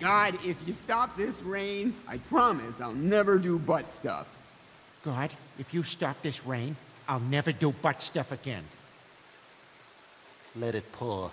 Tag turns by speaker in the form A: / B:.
A: God, if you stop this rain, I promise I'll never do butt stuff.
B: God, if you stop this rain, I'll never do butt stuff again. Let it pour.